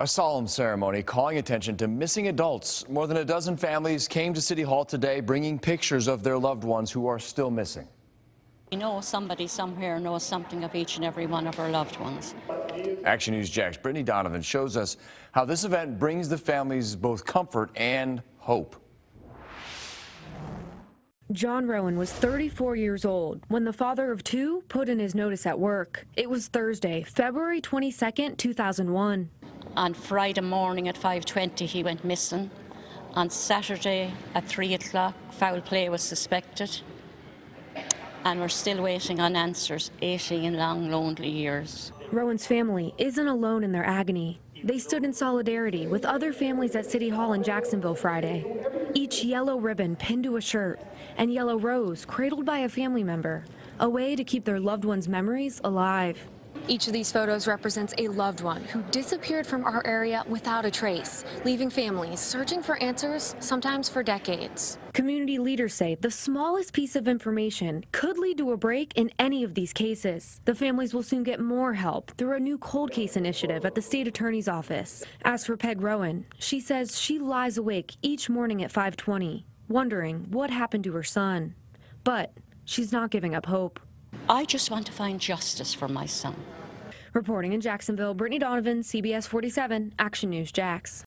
A solemn ceremony calling attention to missing adults. More than a dozen families came to City Hall today bringing pictures of their loved ones who are still missing. We know somebody somewhere knows something of each and every one of our loved ones. Action News Jax's Brittany Donovan shows us how this event brings the families both comfort and hope. John Rowan was 34 years old when the father of two put in his notice at work. It was Thursday, February 22, 2001. On Friday morning at 5.20 he went missing. On Saturday at 3 o'clock foul play was suspected. And we're still waiting on answers 18 long lonely years. Rowan's family isn't alone in their agony. They stood in solidarity with other families at City Hall in Jacksonville Friday. Each yellow ribbon pinned to a shirt and yellow rose cradled by a family member, a way to keep their loved ones' memories alive. Each of these photos represents a loved one who disappeared from our area without a trace, leaving families searching for answers, sometimes for decades. Community leaders say the smallest piece of information could lead to a break in any of these cases. The families will soon get more help through a new cold case initiative at the state attorney's office. As for Peg Rowan, she says she lies awake each morning at 520, wondering what happened to her son. But she's not giving up hope. I just want to find justice for my son. Reporting in Jacksonville, Brittany Donovan, CBS 47, Action News Jax.